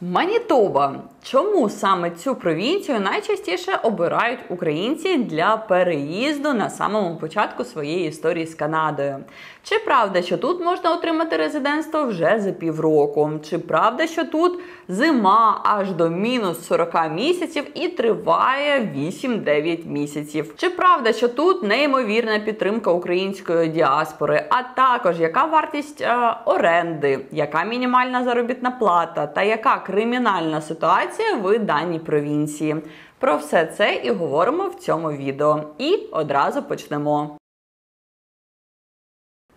Манітоба. Чому саме цю провінцію найчастіше обирають українці для переїзду на самому початку своєї історії з Канадою? Чи правда, що тут можна отримати резидентство вже за півроку? Чи правда, що тут зима аж до мінус 40 місяців і триває 8-9 місяців? Чи правда, що тут неймовірна підтримка української діаспори? А також яка вартість е, оренди, яка мінімальна заробітна плата та яка кримінальна ситуація в даній провінції? Про все це і говоримо в цьому відео. І одразу почнемо.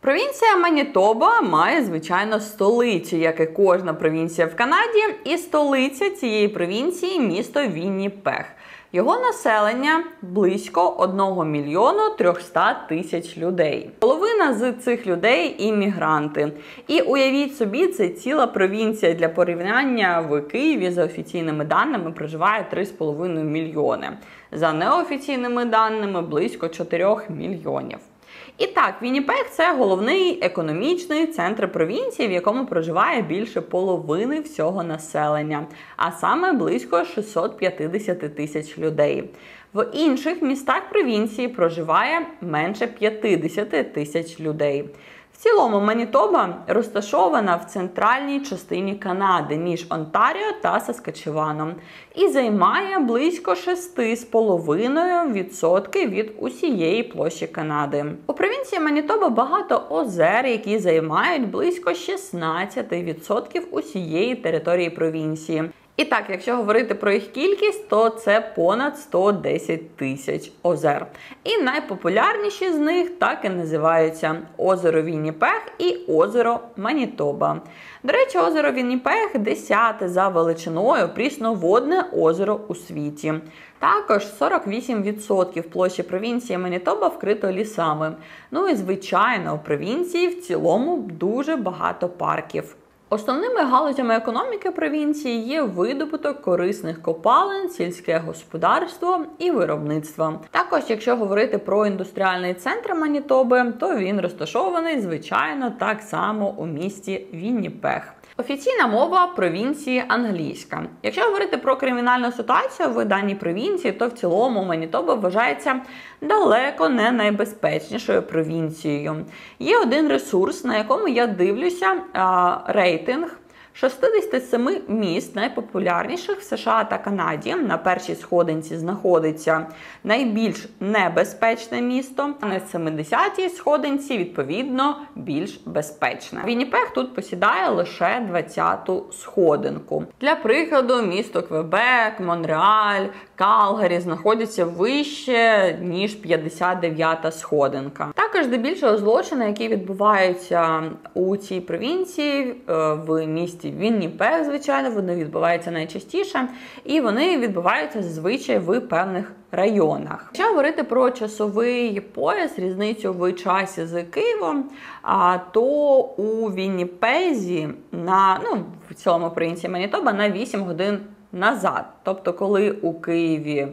Провінція Манітоба має, звичайно, столицю, як і кожна провінція в Канаді, і столиця цієї провінції місто Вінніпех. Його населення близько 1 мільйону 300 тисяч людей. Половина з цих людей іммігранти. І уявіть собі, це ціла провінція для порівняння в Києві за офіційними даними проживає 3,5 мільйони. За неофіційними даними близько 4 мільйонів. І так, Вінніпек – це головний економічний центр провінції, в якому проживає більше половини всього населення, а саме близько 650 тисяч людей. В інших містах провінції проживає менше 50 тисяч людей. Цілому Манітоба розташована в центральній частині Канади між Онтаріо та Саскачеваном і займає близько 6,5% від усієї площі Канади. У провінції Манітоба багато озер, які займають близько 16% усієї території провінції. І так, якщо говорити про їх кількість, то це понад 110 тисяч озер. І найпопулярніші з них так і називаються озеро Вінніпех і озеро Манітоба. До речі, озеро Вінніпех 10 за величиною прісноводне озеро у світі. Також 48% площі провінції Манітоба вкрито лісами. Ну і звичайно, у провінції в цілому дуже багато парків. Основними галузями економіки провінції є видобуток корисних копалин, сільське господарство і виробництво. Також, якщо говорити про індустріальний центр Манітоби, то він розташований звичайно так само у місті Вінніпех. Офіційна мова провінції англійська. Якщо говорити про кримінальну ситуацію в даній провінції, то в цілому Манітоба вважається далеко не найбезпечнішою провінцією. Є один ресурс, на якому я дивлюся рейтинг 67 міст найпопулярніших в США та Канаді на першій сходинці знаходиться найбільш небезпечне місто, а на 70-й сходинці, відповідно, більш безпечне. Вінніпех тут посідає лише 20-ту сходинку. Для прикладу, місто Квебек, Монреаль, Калгарі знаходяться вище ніж 59-та сходинка. Також здебільшого злочини, які відбуваються у цій провінції е, в місті Вінніпех, звичайно, вони відбуваються найчастіше, і вони відбуваються зазвичай в певних районах. Якщо говорити про часовий пояс, різницю в часі з Києвом, то у Вінніпезі на ну в цілому провінції Манітоба на 8 годин назад. Тобто, коли у Києві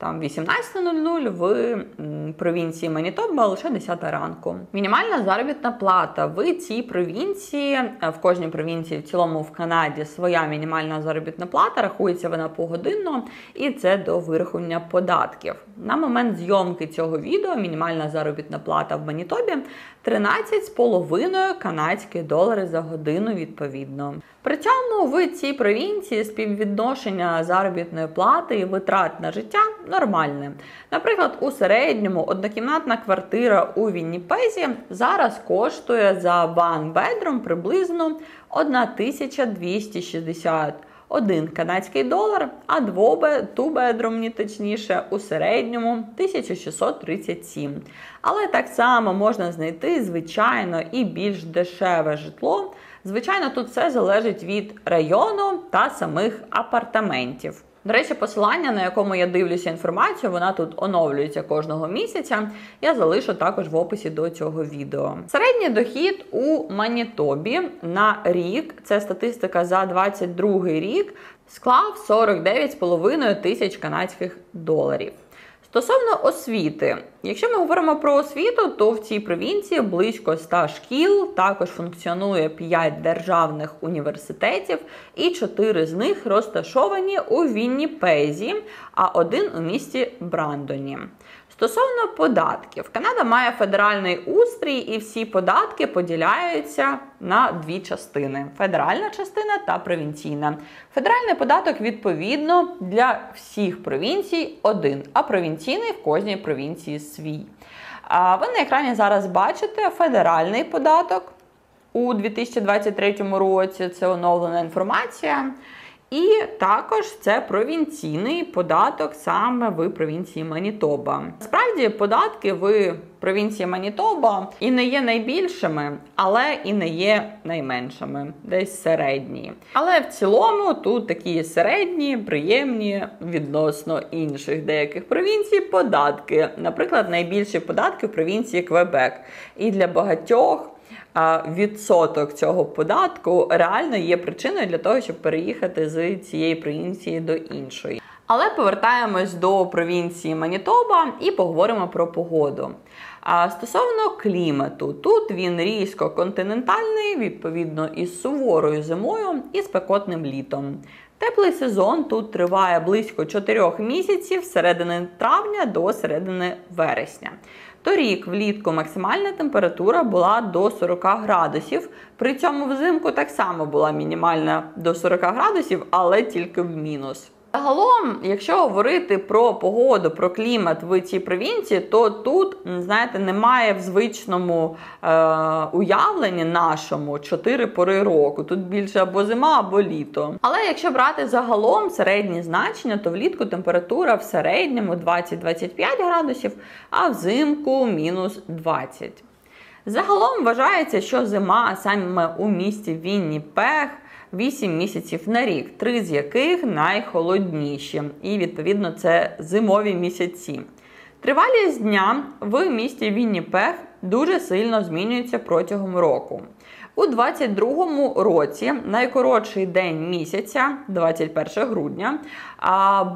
там 18.00 в провінції Манітоба лише 10 ранку. Мінімальна заробітна плата в цій провінції, в кожній провінції, в цілому в Канаді, своя мінімальна заробітна плата, рахується вона погодинно, і це до вирахування податків. На момент зйомки цього відео мінімальна заробітна плата в Манітобі 13,5 канадських доларів за годину відповідно. При цьому в цій провінції співвідношення заробітної плати і витрат на життя нормальне. Наприклад, у середньому однокімнатна квартира у Вінніпезі зараз коштує за one bedroom приблизно 1260 один канадський долар, а двобедромні, точніше, у середньому 1637. Але так само можна знайти, звичайно, і більш дешеве житло. Звичайно, тут все залежить від району та самих апартаментів. До речі, посилання, на якому я дивлюся інформацію, вона тут оновлюється кожного місяця. Я залишу також в описі до цього відео. Середній дохід у Манітобі на рік, це статистика за 22 рік, склав 49,5 тисяч канадських доларів. Стосовно освіти, якщо ми говоримо про освіту, то в цій провінції близько 100 шкіл, також функціонує 5 державних університетів, і 4 з них розташовані у Вінніпезі, а один у місті Брандоні. Стосовно податків, Канада має федеральний устрій, і всі податки поділяються на дві частини: федеральна частина та провінційна. Федеральний податок відповідно для всіх провінцій один, а провінційний в кожній провінції свій. А ви на екрані зараз бачите федеральний податок у 2023 році. Це оновлена інформація. І також це провінційний податок саме в провінції Манітоба. Справді, податки в провінції Манітоба і не є найбільшими, але і не є найменшими, десь середні. Але в цілому тут такі середні, приємні відносно інших деяких провінцій податки. Наприклад, найбільші податки в провінції Квебек. І для багатьох відсоток цього податку реально є причиною для того, щоб переїхати з цієї провінції до іншої. Але повертаємось до провінції Манітоба і поговоримо про погоду. А стосовно клімату, тут він різко континентальний, відповідно із суворою зимою і спекотним літом. Теплий сезон тут триває близько 4 місяців з середини травня до середини вересня. Торік влітку максимальна температура була до 40 градусів. При цьому взимку так само була мінімальна до 40 градусів, але тільки в мінус. Загалом, якщо говорити про погоду, про клімат в цій провінції, то тут, знаєте, немає в звичному е, уявленні нашому чотири пори року. Тут більше або зима, або літо. Але якщо брати загалом середні значення, то влітку температура в середньому 20-25 градусів, а взимку мінус 20. Загалом вважається, що зима саме у місті Вінніпех 8 місяців на рік, три з яких найхолодніші. І, відповідно, це зимові місяці. Тривалість дня в місті Вінніпех дуже сильно змінюється протягом року. У 22-му році найкоротший день місяця, 21 грудня,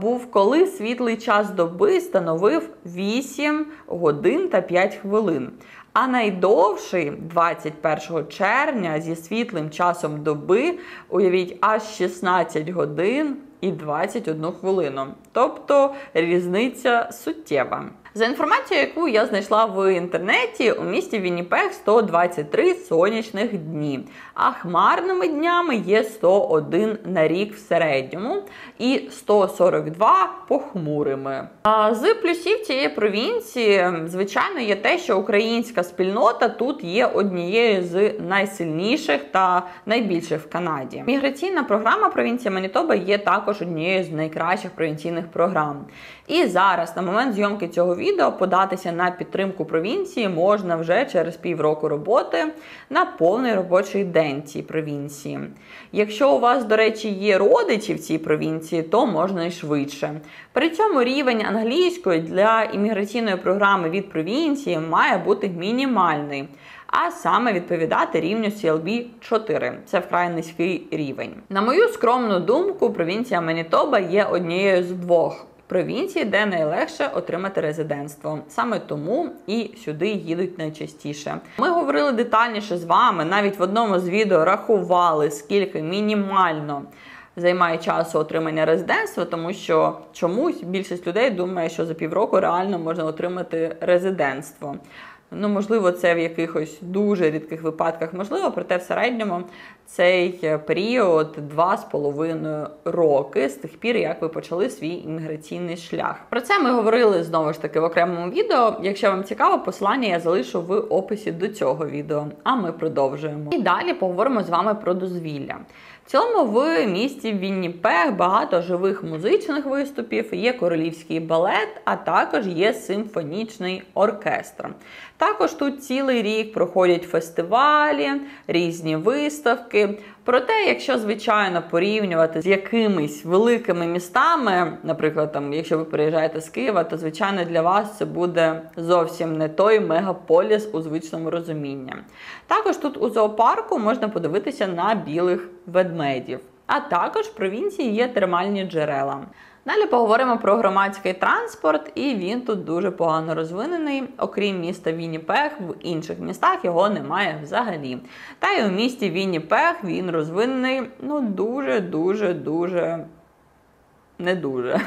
був коли світлий час доби становив 8 годин та 5 хвилин. А найдовший 21 червня зі світлим часом доби, уявіть, аж 16 годин і 21 хвилину. Тобто різниця суттєва. За інформацією, яку я знайшла в інтернеті, у місті Вінніпех 123 сонячних дні, а хмарними днями є 101 на рік в середньому і 142 похмурими. А з плюсів цієї провінції, звичайно, є те, що українська спільнота тут є однією з найсильніших та найбільших в Канаді. Міграційна програма провінції Манітоба є також однією з найкращих провінційних програм. І зараз, на момент зйомки цього відео, податися на підтримку провінції можна вже через півроку роботи на повний робочий день цій провінції. Якщо у вас, до речі, є родичі в цій провінції, то можна і швидше. При цьому рівень англійської для імміграційної програми від провінції має бути мінімальний. А саме відповідати рівню CLB 4. Це вкрай низький рівень. На мою скромну думку, провінція Манітоба є однією з двох провінції, де найлегше отримати резидентство. Саме тому і сюди їдуть найчастіше. Ми говорили детальніше з вами, навіть в одному з відео рахували, скільки мінімально. Займає часу отримання резидентства, тому що чомусь більшість людей думає, що за півроку реально можна отримати резидентство. Ну, можливо, це в якихось дуже рідких випадках можливо, проте в середньому цей період 2,5 роки з тих пір, як ви почали свій імміграційний шлях. Про це ми говорили знову ж таки в окремому відео. Якщо вам цікаво, посилання я залишу в описі до цього відео. А ми продовжуємо. І далі поговоримо з вами про дозвілля. В цілому в місті Вінніпех багато живих музичних виступів, є королівський балет, а також є симфонічний оркестр. Також тут цілий рік проходять фестивалі, різні виставки. Проте, якщо звичайно порівнювати з якимись великими містами, наприклад, там, якщо ви приїжджаєте з Києва, то звичайно для вас це буде зовсім не той мегаполіс у звичному розумінні. Також тут у зоопарку можна подивитися на білих ведмедів. а також в провінції є термальні джерела. Далі поговоримо про громадський транспорт, і він тут дуже погано розвинений. Окрім міста Вінніпех, в інших містах його немає взагалі. Та й у місті Вінніпех він розвинений ну дуже, дуже, дуже не дуже.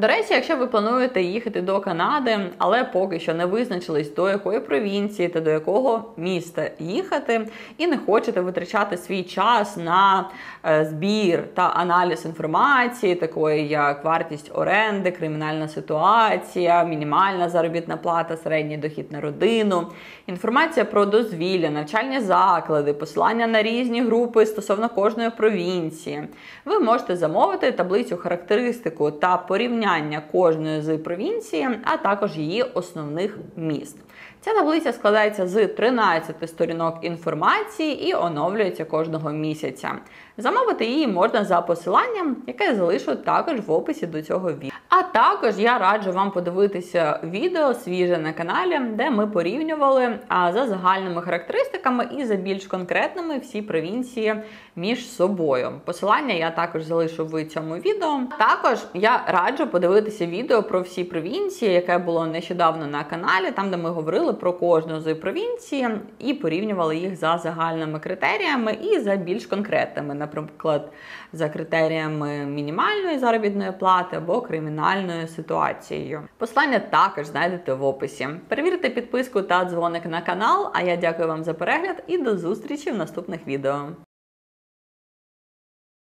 До речі, якщо ви плануєте їхати до Канади, але поки що не визначились до якої провінції та до якого міста їхати, і не хочете витрачати свій час на е, збір та аналіз інформації, такої як вартість оренди, кримінальна ситуація, мінімальна заробітна плата, середній дохід на родину, інформація про дозвілля, навчальні заклади, посилання на різні групи стосовно кожної провінції, ви можете замовити таблицю характеристику та порівняння порівняння кожної з провінції, а також її основних міст. Ця таблиця складається з 13 сторінок інформації і оновлюється кожного місяця. Замовити її можна за посиланням, яке я залишу також в описі до цього відео. А також я раджу вам подивитися відео свіже на каналі, де ми порівнювали а, за загальними характеристиками і за більш конкретними всі провінції між собою. Посилання я також залишу в цьому відео. Також я раджу подивитися відео про всі провінції, яке було нещодавно на каналі, там де ми говорили про кожну з провінцій і порівнювали їх за загальними критеріями і за більш конкретними, наприклад, за критеріями мінімальної заробітної плати або кримінальною ситуацією. Послання також знайдете в описі. Перевірте підписку та дзвоник на канал. А я дякую вам за перегляд і до зустрічі в наступних відео.